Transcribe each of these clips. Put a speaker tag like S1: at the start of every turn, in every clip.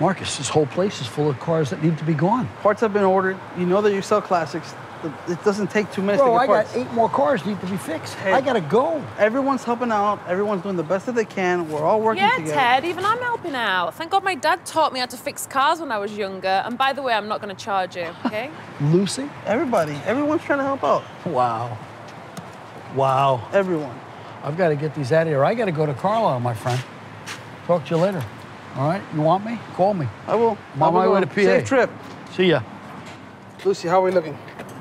S1: Marcus, this whole place is full of cars that need to be gone.
S2: Parts have been ordered. You know that you sell classics. It doesn't take two minutes
S1: Bro,
S2: to
S1: I
S2: get parts.
S1: got eight more cars need to be fixed.
S2: Hey.
S1: I gotta go.
S2: Everyone's helping out. Everyone's doing the best that they can. We're all working
S3: Yeah,
S2: together.
S3: Ted, even I'm helping out. Thank God my dad taught me how to fix cars when I was younger. And by the way, I'm not going to charge you, okay?
S1: Lucy?
S2: Everybody. Everyone's trying to help out.
S1: Wow. Wow.
S2: Everyone.
S1: I've got to get these out of here. I got to go to Carlisle, my friend. Talk to you later. All right? You want me? Call me.
S2: I will.
S1: I'm on my way to PA.
S2: Safe trip.
S1: See ya.
S2: Lucy, how are we looking?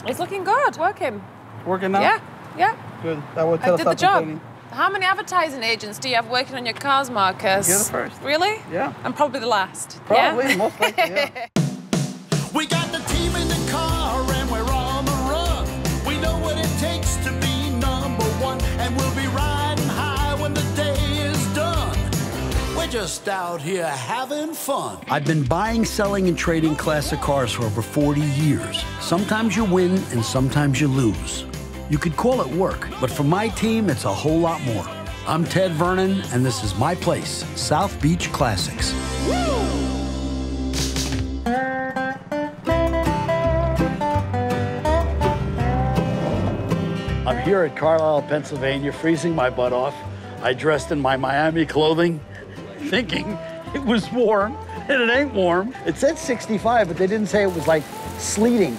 S3: It's looking good. Working.
S2: Working out?
S3: Yeah, yeah.
S2: Good. That will
S3: I
S2: tell us
S3: did the job.
S2: complaining.
S3: How many advertising agents do you have working on your cars, Marcus?
S2: You're the first.
S3: Really?
S2: Yeah.
S3: I'm probably the last.
S2: Probably,
S3: Yeah?
S2: most likely, yeah.
S4: We got the team in the just out here having fun.
S1: I've been buying, selling, and trading classic cars for over 40 years. Sometimes you win and sometimes you lose. You could call it work, but for my team, it's a whole lot more. I'm Ted Vernon, and this is my place, South Beach Classics. I'm here at Carlisle, Pennsylvania, freezing my butt off. I dressed in my Miami clothing, thinking it was warm, and it ain't warm. It said 65, but they didn't say it was like sleeting.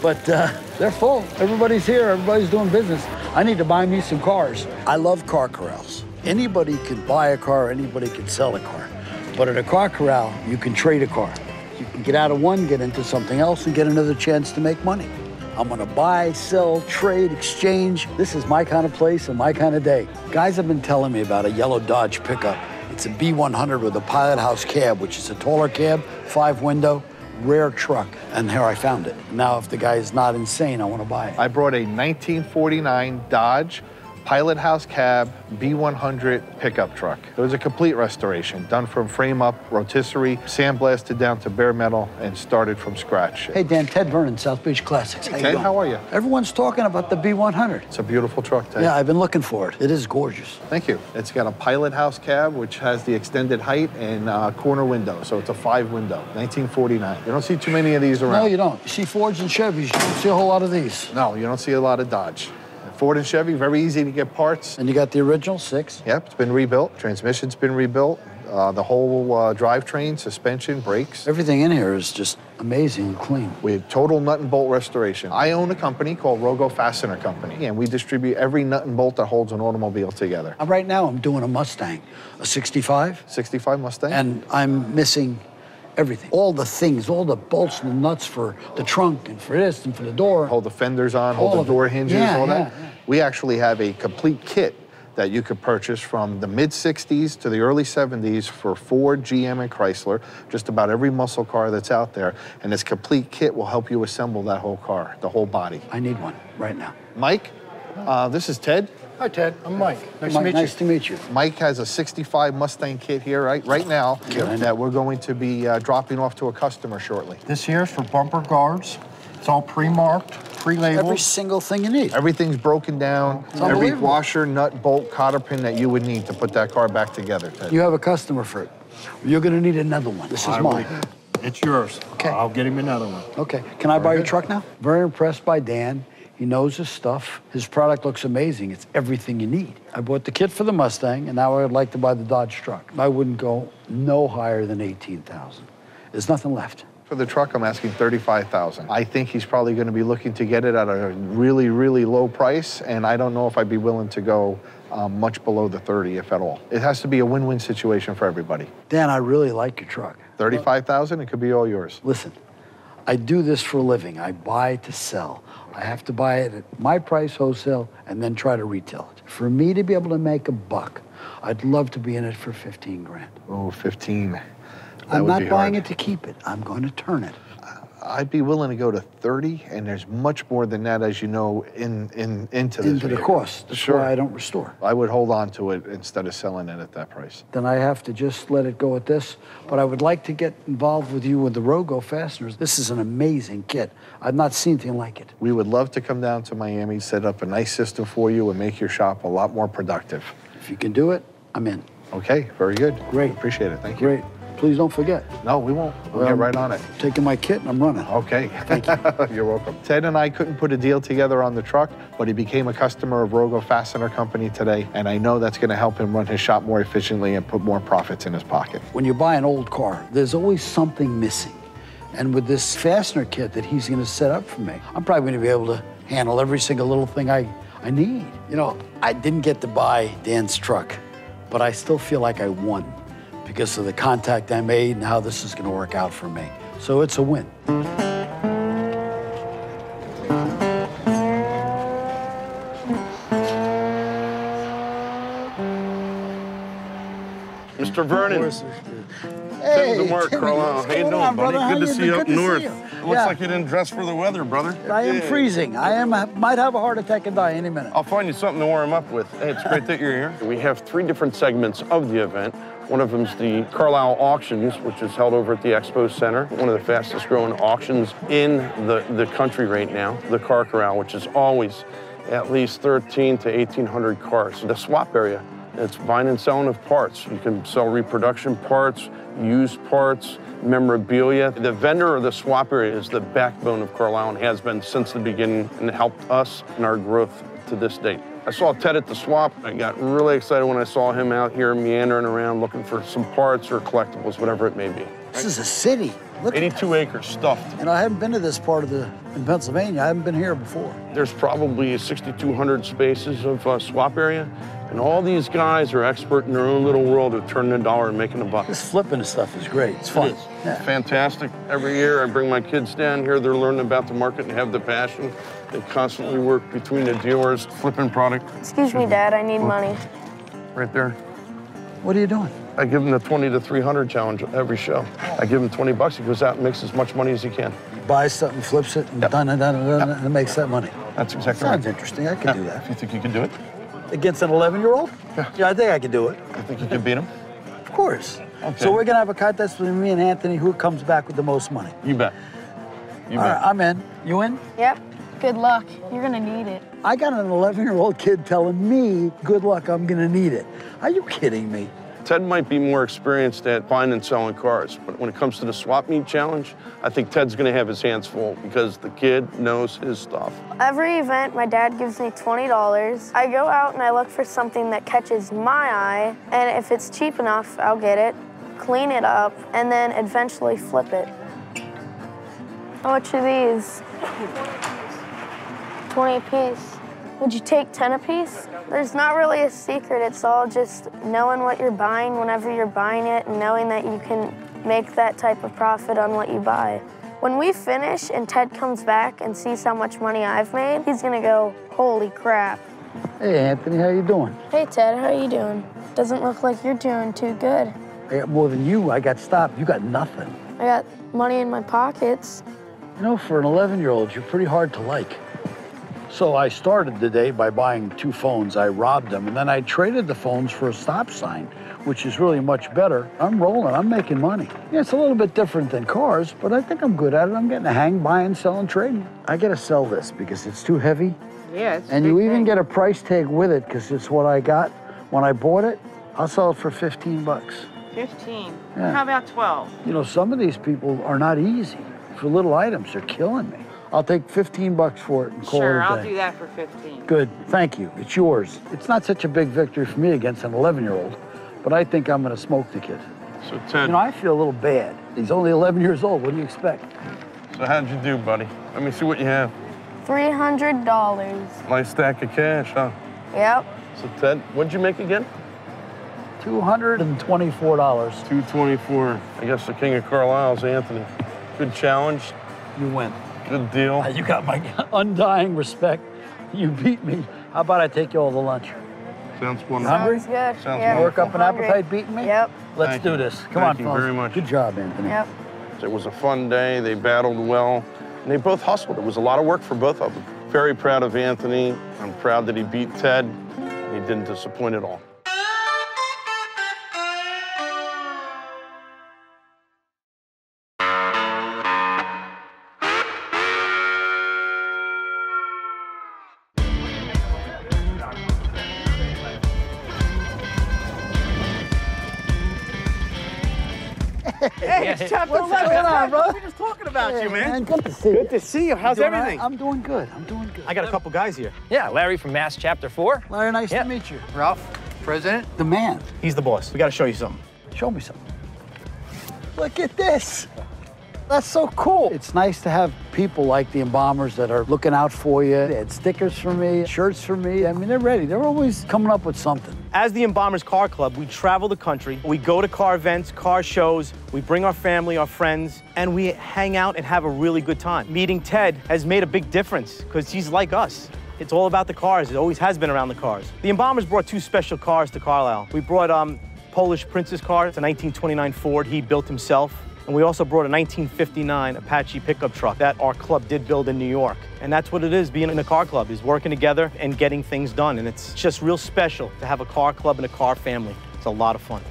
S1: But uh, they're full. Everybody's here. Everybody's doing business. I need to buy me some cars. I love car corrals. Anybody can buy a car. Anybody can sell a car. But at a car corral, you can trade a car. You can get out of one, get into something else, and get another chance to make money. I'm gonna buy, sell, trade, exchange. This is my kind of place and my kind of day. Guys have been telling me about a yellow Dodge pickup. It's a B100 with a Pilot House cab, which is a taller cab, five window, rare truck. And here I found it. Now, if the guy is not insane, I wanna buy it.
S5: I brought a 1949 Dodge Pilot House Cab B100 pickup truck. It was a complete restoration, done from frame up, rotisserie, sandblasted down to bare metal, and started from scratch.
S1: Hey, Dan, Ted Vernon, South Beach Classics. How you
S5: Ted, how are you?
S1: Everyone's talking about the B100.
S5: It's a beautiful truck, Ted.
S1: Yeah, I've been looking for it. It is gorgeous.
S5: Thank you. It's got a Pilot House cab, which has the extended height and uh, corner window, so it's a five window, 1949. You don't see too many of these around.
S1: No, you don't. You see Fords and Chevys, you don't see a whole lot of these.
S5: No, you don't see a lot of Dodge. Ford and Chevy, very easy to get parts.
S1: And you got the original six.
S5: Yep, it's been rebuilt. Transmission's been rebuilt. Uh, the whole uh, drivetrain, suspension, brakes.
S1: Everything in here is just amazing and clean.
S5: We have total nut and bolt restoration. I own a company called Rogo Fastener Company, and we distribute every nut and bolt that holds an automobile together.
S1: Right now, I'm doing a Mustang, a 65,
S5: 65 Mustang.
S1: and I'm missing everything. All the things, all the bolts and the nuts for the trunk and for this and for the door.
S5: hold the fenders on,
S1: All
S5: hold
S1: of
S5: the
S1: it.
S5: door hinges,
S1: Yeah,
S5: all that.
S1: yeah, yeah.
S5: We actually have a complete kit that you could purchase from the mid 60s to the early 70s for Ford, GM, and Chrysler. Just about every muscle car that's out there. And this complete kit will help you assemble that whole car, the whole body.
S1: I need one right now.
S5: Mike, uh, this is Ted.
S6: Hi, Ted. I'm Mike. Nice
S1: Mike,
S6: to meet
S1: nice
S6: you.
S1: to meet you.
S5: Mike has a 65 Mustang kit here right, right now
S1: Yeah, I
S5: that we're going to be uh, dropping off to a customer shortly.
S6: This here is for bumper guards. It's all pre-marked, pre-labeled.
S1: Every single thing you need.
S5: Everything's broken down.
S1: It's
S5: Every washer, nut, bolt, cotter pin that you would need to put that car back together, Ted.
S1: You have a customer for it. You're gonna need another one. This is
S6: I will-
S1: mine.
S6: It's yours.
S1: Okay.
S6: I'll get him another one.
S1: Okay. Can I buy your truck now? Very impressed by Dan. He knows his stuff. His product looks amazing. It's everything you need. I bought the kit for the Mustang, and now I would like to buy the Dodge truck. I wouldn't go no higher than 18,000. There's nothing left.
S5: For the truck, I'm asking 35000 I think he's probably going to be looking to get it at a really, really low price, and I don't know if I'd be willing to go um, much below the 30, if at all. It has to be a win-win situation for everybody.
S1: Dan, I really like your truck.
S5: 35000 it could be all yours.
S1: Listen, I do this for a living. I buy to sell. I have to buy it at my price wholesale and then try to retail it. For me to be able to make a buck, I'd love to be in it for 15 grand.
S5: Oh, 15. That
S1: I'm not buying
S5: hard.
S1: it to keep it. I'm going to turn it.
S5: I'd be willing to go to 30, and there's much more than that, as you know, in, in into this
S1: into the cost. That's
S5: Sure.
S1: why I don't restore.
S5: I would hold on to it instead of selling it at that price.
S1: Then I have to just let it go at this. But I would like to get involved with you with the Rogo fasteners. This is an amazing kit. I've not seen anything like it.
S5: We would love to come down to Miami, set up a nice system for you, and make your shop a lot more productive.
S1: If you can do it, I'm in.
S5: Okay, very good.
S1: Great.
S5: Appreciate it. Thank you.
S1: Great. Please don't forget.
S5: No, we won't. We'll
S1: Well,
S5: get right on it.
S1: Taking my kit and I'm running.
S5: Okay. Thank you. You're welcome. Ted and I couldn't put a deal together on the truck, but he became a customer of Rogo Fastener Company today, and I know that's going to help him run his shop more efficiently and put more profits in his pocket.
S1: When you buy an old car, there's always something missing. And with this fastener kit that he's gonna set up for me, I'm probably gonna be able to handle every single little thing I, I need. You know, I didn't get to buy Dan's truck, but I still feel like I won because of the contact I made and how this is gonna work out for me. So it's a win.
S7: Mr. Vernon.
S1: Hey,
S7: Tim's Mark
S1: Timmy,
S7: Carlisle.
S1: what's
S7: How you
S1: going
S7: doing,
S1: on,
S7: buddy?
S1: brother?
S7: Good to
S1: you
S7: see you up
S1: Good to see
S7: north.
S1: you.
S7: It looks
S1: Yeah.
S7: like you didn't dress for the weather, brother.
S1: I am
S7: Yeah.
S1: freezing. I am might have a heart attack and die any minute.
S7: I'll find you something to warm up with. Hey, it's great that you're here. We have three different segments of the event. One of them is the Carlisle Auctions, which is held over at the Expo Center, one of the fastest growing auctions in the, the country right now. The Car Corral, which is always at least 13 to 1,800 cars. The swap area, it's buying and selling of parts. You can sell reproduction parts, used parts, memorabilia. The vendor or the swap area is the backbone of Carlisle and has been since the beginning and helped us in our growth to this date. I saw Ted at the swap. I got really excited when I saw him out here meandering around looking for some parts or collectibles, whatever it may be.
S1: This is a city. Look, at
S7: 82 acres stuffed.
S1: and I haven't been to this part of the in Pennsylvania. I haven't been here before.
S7: There's probably 6,200 spaces of uh, swap area, and all these guys are expert in their own little world of turning a dollar and making a buck.
S1: This flipping and stuff is great. It's fun.
S7: It is.
S1: Yeah.
S7: Fantastic. Every year I bring my kids down here. They're learning about the market and have the passion. They constantly work between the dealers, flipping product
S8: Excuse me, Dad, I need money.
S7: right there.
S1: What are you doing?
S7: I give him the 20 to 300 challenge every show. I give him 20 bucks. He goes out and makes as much money as he can.
S1: Buys something, flips it, and done, done, done, done, and makes that money.
S7: That's exactly
S1: Sounds
S7: right.
S1: interesting. I could
S7: Yeah.
S1: do
S7: If
S1: that.
S7: you think you can do it,
S1: Against an 11 year old? Yeah. yeah, I think I can do it.
S7: I think you can beat him.
S1: Of course.
S7: Okay.
S1: So we're going to have a contest between me and Anthony who comes back with the most money.
S7: You bet. You
S1: All
S7: bet.
S1: right, I'm in. You in?
S8: Yep. Good luck. You're gonna need it.
S1: I got an 11 year old kid telling me, good luck, I'm going to need it. Are you kidding me?
S7: Ted might be more experienced at buying and selling cars, but when it comes to the swap meet challenge, I think Ted's going to have his hands full because the kid knows his stuff.
S8: Every event, my dad gives me $20. I go out and I look for something that catches my eye, and if it's cheap enough, I'll get it, clean it up, and then eventually flip it. How much are these? 20 a piece. Would you take 10 a piece? There's not really a secret. It's all just knowing what you're buying whenever you're buying it and knowing that you can make that type of profit on what you buy. When we finish and Ted comes back and sees how much money I've made, he's gonna go, holy crap.
S1: Hey, Anthony, how you doing?
S8: Hey Ted, how you doing? Doesn't look like you're doing too good.
S1: I got more than you. I got stopped. You got nothing.
S8: I got money in my pockets.
S1: You know, for an 11 year old, you're pretty hard to like. So I started the day by buying two phones. I robbed them, and then I traded the phones for a stop sign, which is really much better. I'm rolling, I'm making money. Yeah, it's a little bit different than cars, but I think I'm good at it. I'm getting a hang, buying, selling, trading. I gotta sell this because it's too heavy.
S9: Yeah,
S1: And you even
S9: thing.
S1: get a price tag with it because it's what I got when I bought it. I'll sell it for 15 bucks.
S9: 15.
S1: Yeah.
S9: How about 12?
S1: You know, some of these people are not easy. For little items, they're killing me. I'll take 15 bucks for it and call
S9: Sure,
S1: it a
S9: I'll do that for 15.
S1: Good, thank you. It's yours. It's not such a big victory for me against an 11 year old, but I think I'm gonna smoke the kid.
S7: So, Ted,
S1: You know, I feel a little bad. He's only 11 years old. What do you expect?
S7: so how'd you do, buddy? Let me see what you have.
S8: $300.
S7: Nice stack of cash, huh?
S8: Yep.
S7: So, Ted, what'd you make again?
S1: $224.
S7: 224. I guess the king of Carlisle's Anthony. Good challenge,
S1: You win.
S7: Good deal.
S1: Uh, you got my undying respect. You beat me. How about I take you all to lunch?
S7: Sounds wonderful.
S1: Hungry?
S8: Sounds good.
S7: Sounds
S8: yeah,
S1: Work up an
S8: hungry.
S1: appetite beating me?
S8: Yep.
S1: Let's
S7: Thank
S1: do
S7: you.
S1: this. Come
S7: Thank
S1: on,
S7: you
S1: fellas.
S7: very much.
S1: Good job, Anthony.
S8: Yep.
S7: It was a fun day. They battled well, and they both hustled. It was a lot of work for both of them. Very proud of Anthony. I'm proud that he beat Ted. He didn't disappoint at all.
S2: You, man.
S1: Good to see you.
S2: Good to see you. How's
S1: Doing all
S2: everything?
S1: right? I'm doing good. I'm doing good.
S2: I got a couple guys here.
S10: Yeah, Larry from Mass Chapter 4.
S1: Larry, nice
S10: Yeah.
S1: to meet you.
S6: Ralph, president.
S1: The man.
S2: He's the boss. We got to show you something.
S1: Show me something. Look at this. That's so cool. It's nice to have people like the embalmers that are looking out for you. They had stickers for me, shirts for me. I mean, they're ready. They're always coming up with something.
S2: As the Embalmers Car Club, we travel the country. We go to car events, car shows. We bring our family, our friends, and we hang out and have a really good time. Meeting Ted has made a big difference because he's like us. It's all about the cars. It always has been around the cars. The Embalmers brought two special cars to Carlisle. We brought um, Polish Princess car. It's a 1929 Ford he built himself. And we also brought a 1959 Apache pickup truck that our club did build in New York. And that's what it is being in a car club, is working together and getting things done. And it's just real special to have a car club and a car family. It's a lot of fun.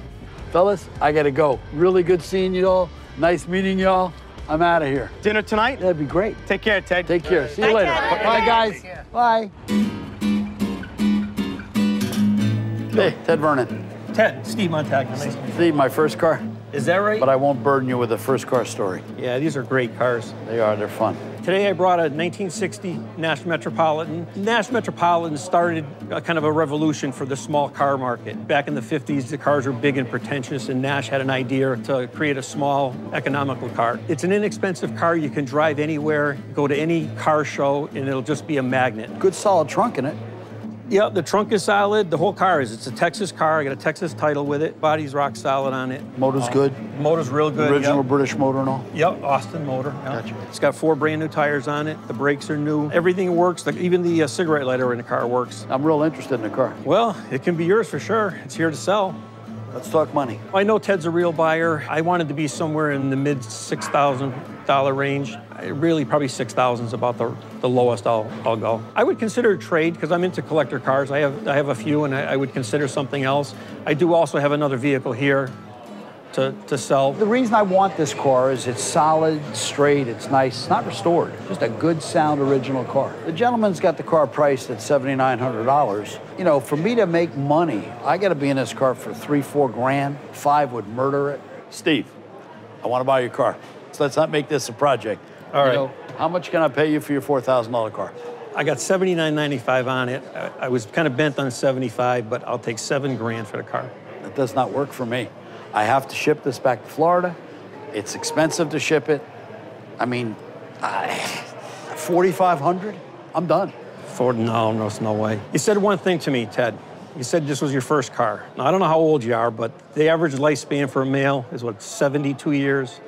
S1: Fellas, I gotta go. Really good seeing you all. Nice meeting y'all. I'm out of here.
S2: Dinner tonight?
S1: That'd be great.
S2: Take care, Ted.
S1: Take care. See you later. Bye, guys. Bye. Hey, Ted Vernon.
S11: Ted, Steve Montag. Nice to meet you.
S1: See, my first car,
S11: Is that right?
S1: but I won't burden you with a first car story.
S11: yeah, these are great cars.
S1: They are, they're fun.
S11: Today I brought a 1960 Nash Metropolitan. Nash Metropolitan started a kind of a revolution for the small car market. Back in the 50s, the cars were big and pretentious, and Nash had an idea to create a small, economical car. It's an inexpensive car. You can drive anywhere, go to any car show, and it'll just be a magnet.
S1: Good solid trunk in it.
S11: Yeah, the trunk is solid. The whole car is. It's a Texas car. I got a Texas title with it. Body's rock solid on it.
S1: Motor's good.
S11: Motor's real good.
S1: Original
S11: yep.
S1: British motor and all.
S11: Yep, Austin motor. yeah.
S1: Gotcha.
S11: It's got four brand new tires on it. The brakes are new. Everything works. Like even the uh, cigarette lighter in the car works.
S1: I'm real interested in the car.
S11: Well, it can be yours for sure. It's here to sell.
S1: Let's talk money.
S11: I know Ted's a real buyer. I wanted to be somewhere in the mid six thousand dollar range. I really, probably six thousand is about the, the lowest I'll, I'll go. I would consider a trade because I'm into collector cars. I have I have a few, and I, I would consider something else. I do also have another vehicle here to, to sell.
S1: The reason I want this car is it's solid, straight, it's nice, it's not restored. Just a good sound original car. The gentleman's got the car priced at $7,900. You know, for me to make money, I gotta be in this car for three, four grand. Five would murder it. Steve, I wanna buy your car. So let's not make this a project.
S11: All
S1: You
S11: right.
S1: know, how much can I pay you for your $4,000 car?
S11: I got seventy nine ninety five on it. I, I was kind of bent on seventy five, but I'll take seven grand for the car.
S1: That does not work for me. I have to ship this back to Florida. It's expensive to ship it. I mean, I, 4,500? I'm done.
S11: Ford, no, no, no way. You said one thing to me, Ted. You said this was your first car. Now, I don't know how old you are, but the average lifespan for a male is what, 72 years?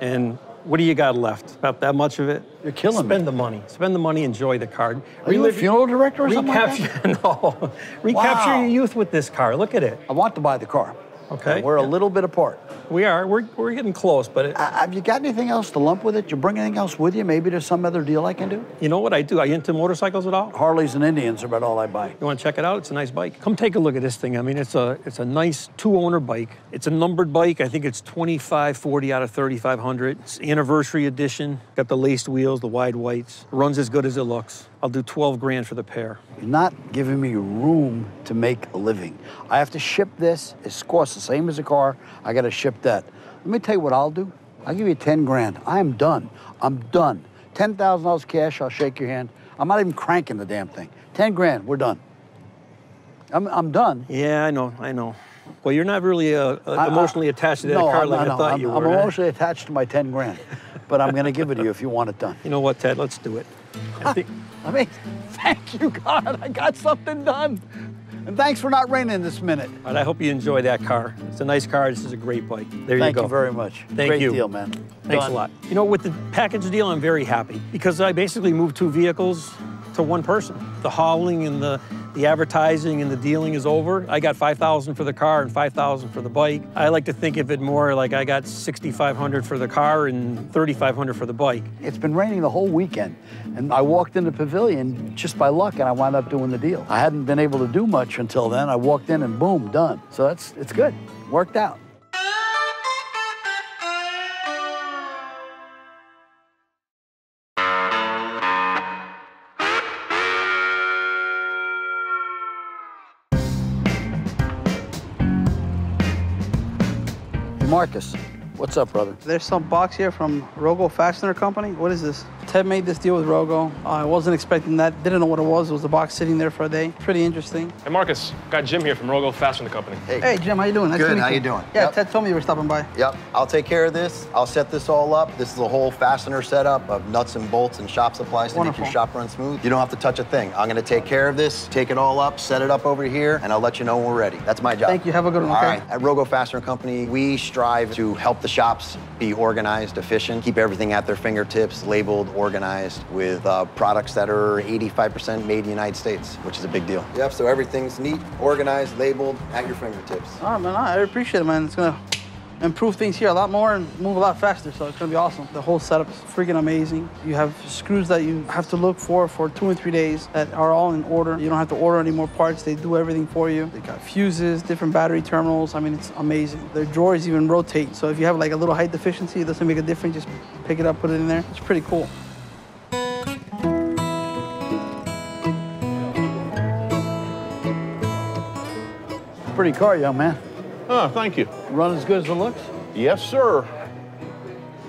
S11: And what do you got left? About that much of it?
S1: You're killing me.
S11: Spend the money. Spend the money, enjoy the car.
S1: Are you a funeral director or something like
S11: recapture, no. Recapture
S1: Wow.
S11: your youth with this car. Look at it.
S1: I want to buy the car.
S11: Okay.
S1: We're a little bit apart.
S11: We are. We're, we're getting close, but it,
S1: Uh, have you got anything else to lump with it? You bring anything else with you? Maybe there's some other deal I can do?
S11: you know what I do? Are you into motorcycles at all?
S1: Harleys and Indians are about all I buy.
S11: You want to check it out? It's a nice bike. Come take a look at this thing. I mean, it's a it's a nice two-owner bike. It's a numbered bike. I think it's 2540 out of 3500. It's anniversary edition. Got the laced wheels, the wide whites. Runs as good as it looks. I'll do 12 grand for the pair.
S1: You're not giving me room to make a living. I have to ship this. It costs the same as a car. I got to ship that. Let me tell you what I'll do. I'll give you 10 grand. I am done. I'm done. $10,000 cash, I'll shake your hand. I'm not even cranking the damn thing. 10 grand, we're done. I'm, I'm done.
S11: Yeah, I know, I know. Well, you're not really uh, uh,
S1: I- I-
S11: emotionally attached to that
S1: no,
S11: car
S1: I'm,
S11: like
S1: no,
S11: I thought
S1: I'm,
S11: you
S1: I'm
S11: were. huh?
S1: emotionally attached to my 10 grand, but I'm going to give it to you if you want it done.
S11: You know what, Ted? Let's do it. I think,
S1: I mean, thank you, God. I got something done. And thanks for not raining this minute.
S11: but I hope you enjoy that car. It's a nice car. This is a great bike. There
S1: Thank
S11: you go.
S1: Thank you very much.
S11: Thank
S1: Great
S11: you.
S1: deal, man.
S11: Thanks
S1: Done.
S11: a lot. You know, with the package deal, I'm very happy because I basically moved two vehicles to one person. The hauling and the, the advertising and the dealing is over. I got 5000 for the car and 5000 for the bike. I like to think of it more like I got 6500 for the car and 3500 for the bike.
S1: It's been raining the whole weekend, and I walked in the pavilion just by luck, and I wound up doing the deal. I hadn't been able to do much until then. I walked in, and boom, done. So that's it's good. Worked out. Marcus, what's up, brother?
S12: There's some box here from Rogo Fastener Company. What is this? Ted made this deal with Rogo. I wasn't expecting that. Didn't know what it was. It was a box sitting there for a day. Pretty interesting.
S10: Hey, Marcus, got Jim here from Rogo Fastener Company.
S12: Hey, hey, Jim, how are you doing? Nice
S13: Good, how
S12: you.
S13: you doing?
S12: Yeah,
S13: Yep.
S12: Ted told me you were stopping by.
S13: Yep, I'll take care of this. I'll set this all up. This is a whole fastener setup of nuts and bolts and shop supplies to make your shop run smooth. You don't have to touch a thing. I'm gonna take care of this, take it all up, set it up over here, and I'll let you know when we're ready. That's my job.
S12: Thank you. Have a good one,
S13: All
S12: okay?
S13: right. At Rogo Fastener Company, we strive to help the shops be organized, efficient, keep everything at their fingertips, labeled, organized, with uh, products that are 85% made in the United States, which is a big deal. Yep, so everything's neat, organized, labeled, at your fingertips.
S12: All right, man. I appreciate it, man. It's gonna improve things here a lot more and move a lot faster. So it's gonna be awesome. The whole setup is freaking amazing. You have screws that you have to look for for two and three days that are all in order. You don't have to order any more parts. They do everything for you. They got fuses, different battery terminals. I mean, it's amazing. Their drawers even rotate. So if you have like a little height deficiency, it doesn't make a difference. Just pick it up, put it in there. It's pretty cool.
S1: Pretty car, young man.
S14: Oh, thank you.
S1: Run as good as it looks?
S14: Yes, sir.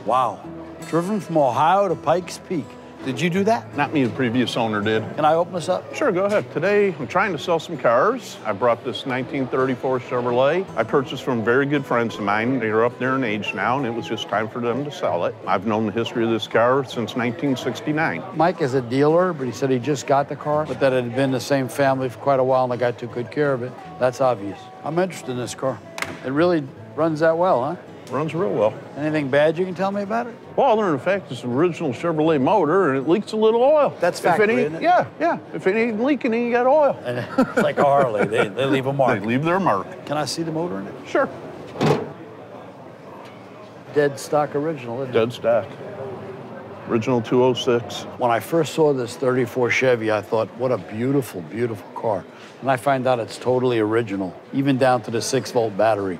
S1: Wow. Driven from Ohio to Pikes Peak. Did you do that?
S14: Not me, the previous owner did.
S1: Can I open this up?
S14: Sure, go ahead. Today, I'm trying to sell some cars. I brought this 1934 Chevrolet. I purchased from very good friends of mine. They're up there in age now, and it was just time for them to sell it. I've known the history of this car since 1969.
S1: Mike is a dealer, but he said he just got the car, but that it had been the same family for quite a while and the guy took good care of it. That's obvious. I'm interested in this car. It really runs that well, huh?
S14: Runs real well.
S1: Anything bad you can tell me about it?
S14: Well, other than the fact it's an original Chevrolet motor and it leaks a little oil.
S1: That's factory, it?
S14: Yeah, yeah. If it ain't leaking, ain't got oil.
S1: it's like a Harley. They, they leave a mark.
S14: They leave their mark.
S1: Can I see the motor in it?
S14: Sure.
S1: Dead stock original, isn't it?
S14: Dead stock. Original 206.
S1: When I first saw this 34 Chevy, I thought, what a beautiful, beautiful car. And I find out it's totally original, even down to the six volt battery.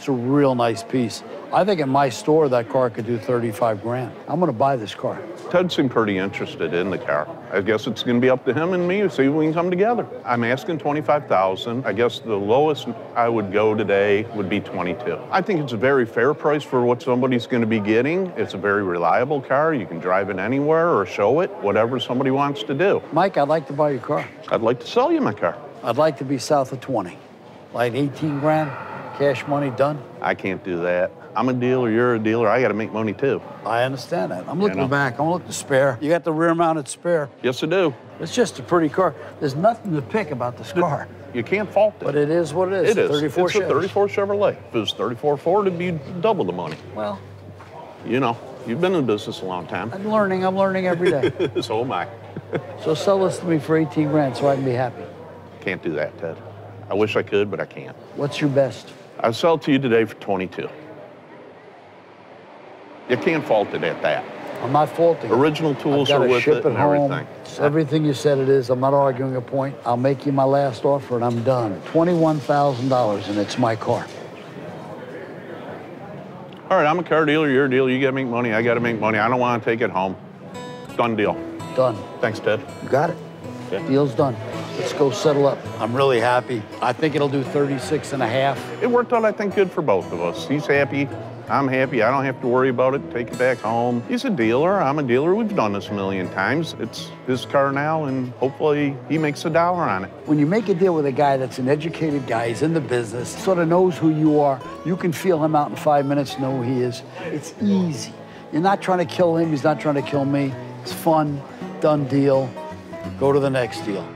S1: It's a real nice piece. I think in my store, that car could do 35 grand. I'm gonna buy this car.
S14: Ted seemed pretty interested in the car. I guess it's going to be up to him and me to see if we can come together. I'm asking 25,000. I guess the lowest I would go today would be 22. I think it's a very fair price for what somebody's going to be getting. It's a very reliable car. You can drive it anywhere or show it, whatever somebody wants to do.
S1: Mike, I'd like to buy your car.
S14: I'd like to sell you my car.
S1: I'd like to be south of 20. Like 18 grand, cash money done.
S14: I can't do that. I'm a dealer, you're a dealer. I got to make money too.
S1: I understand that. I'm looking
S14: know.
S1: back. I'm looking spare. You got the rear mounted spare.
S14: Yes, I do.
S1: It's just a pretty car. There's nothing to pick about this car.
S14: You can't fault it.
S1: But it is what it is.
S14: It is.
S1: 34
S14: it's a 34 Chevrolet. If it was 34 Ford, it'd be double the money.
S1: Well,
S14: You know, you've been in business a long time.
S1: I'm learning. I'm learning every day.
S14: so am I.
S1: so sell this to me for 18 grand so I can be happy.
S14: Can't do that, Ted. I wish I could, but I can't.
S1: What's your best?
S14: I'll sell it to you today for 22. You can't fault it at that.
S1: I'm not faulting.
S14: Original tools are with
S1: ship
S14: it and
S1: home.
S14: everything.
S1: It's everything you said it is. I'm not arguing a point. I'll make you my last offer and I'm done. $21,000 and it's my car.
S14: All right, I'm a car dealer, you're a dealer. You got to make money, I got to make money. I don't want to take it home. Done deal.
S1: Done.
S14: Thanks, Ted.
S1: You got it. Deal's done. Let's go settle up. I'm really happy. I think it'll do 36 and a half.
S14: It worked out, I think, good for both of us. He's happy. I'm happy. I don't have to worry about it. Take it back home. He's a dealer. I'm a dealer. We've done this a million times. It's his car now, and hopefully he makes a dollar on it.
S1: When you make a deal with a guy that's an educated guy, he's in the business, sort of knows who you are, you can feel him out in five minutes, know who he is. It's easy. You're not trying to kill him, he's not trying to kill me. It's fun, done deal. Go to the next deal.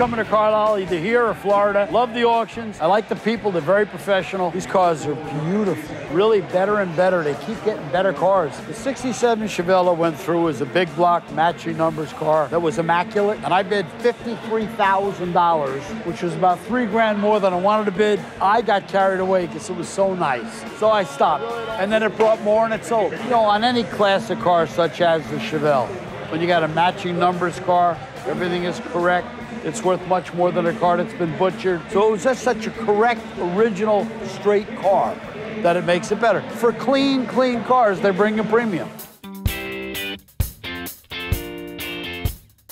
S1: Coming to Carlisle, either here or Florida. Love the auctions. I like the people. They're very professional. These cars are beautiful. Really better and better. They keep getting better cars. The 67 Chevelle went through was a big block matching numbers car that was immaculate. And I bid $53,000, which was about three grand more than I wanted to bid. I got carried away because it was so nice. So I stopped. And then it brought more and it sold. You know, on any classic car such as the Chevelle, when you got a matching numbers car, everything is correct. It's worth much more than a car that's been butchered. So it was just such a correct, original, straight car. that it makes it better. For clean, clean cars, they bring a premium.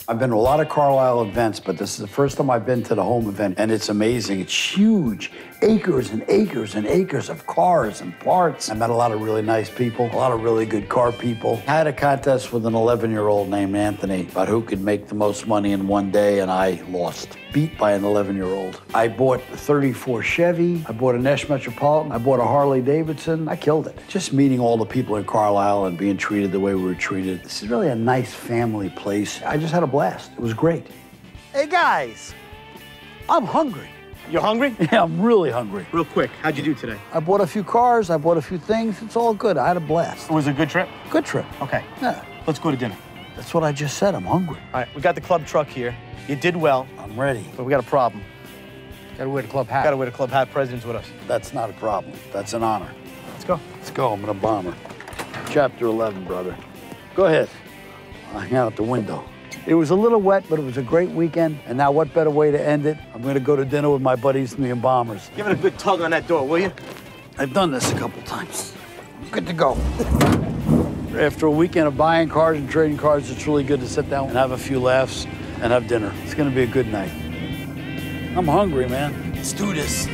S1: I've been to a lot of Carlisle events, but this is the first time I've been to the home event, and it's amazing. It's huge. Acres and acres and acres of cars and parts. I met a lot of really nice people, a lot of really good car people. I had a contest with an 11 year old named Anthony about who could make the most money in one day, and I lost. Beat by an 11 year old. I bought a 34 Chevy, I bought a Nash Metropolitan, I bought a Harley Davidson. I killed it. Just meeting all the people in Carlisle and being treated the way we were treated. This is really a nice family place. I just had a blast. It was great. Hey guys, I'm hungry.
S2: You're hungry?
S1: Yeah, I'm really hungry.
S2: Real quick, how'd you do today?
S1: I bought a few cars, I bought a few things. It's all good. I had a blast.
S2: It was a good trip?
S1: Good trip.
S2: Okay.
S1: Yeah.
S2: Let's go to dinner.
S1: That's what I just said. I'm hungry.
S2: All right, we got the club truck here. You did well,
S1: I'm ready.
S2: but we got a problem.
S6: Gotta wear the club hat.
S2: Gotta wear the club hat. President's with us.
S1: That's not a problem. That's an honor.
S2: Let's go.
S1: Let's go. I'm gonna bomber. Chapter 11, brother. Go ahead. I hang out the window. It was a little wet, but it was a great weekend. And now, what better way to end it? I'm gonna go to dinner with my buddies, me and bombers.
S2: Give it a good tug on that door, will you?
S1: I've done this a couple times. Good to go. After a weekend of buying cars and trading cars, it's really good to sit down and have a few laughs and have dinner. It's gonna be a good night. I'm hungry, man. Let's do this.